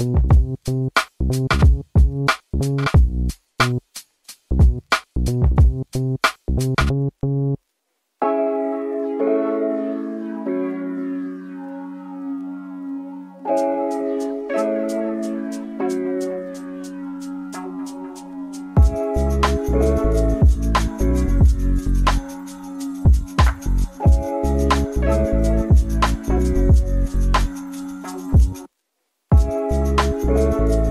あ! Música